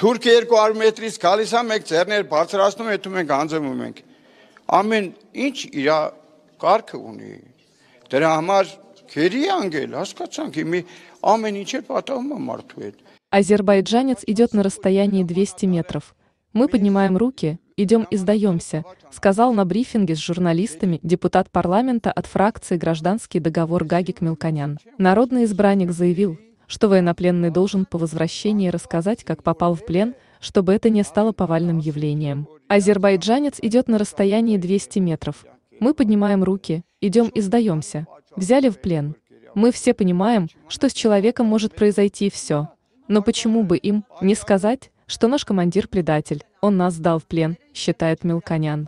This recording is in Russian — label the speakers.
Speaker 1: Թուրքը 200 մետրից գալիս է մեկ ձեռներ բարձրացնում հետում ենք անձնում ենք։ Ամեն ինչ իր կարգը ունի։ Դրա համար քերի անգել, հասկացանք, մի ամեն ինչ էլ պատահում է մարդու հետ։
Speaker 2: Азербайджанец идет на расстоянии 200 метров. Мы поднимаем руки, идем и сдаемся, сказал на брифинге с журналистами депутат парламента от фракции «Гражданский договор» Гагик Мелконян. Народный избранник заявил, что военнопленный должен по возвращении рассказать, как попал в плен, чтобы это не стало повальным явлением. Азербайджанец идет на расстоянии 200 метров. Мы поднимаем руки, идем и сдаемся. Взяли в плен. Мы все понимаем, что с человеком может произойти все. Но почему бы им не сказать, что наш командир предатель, он нас сдал в плен, считает Мелконян.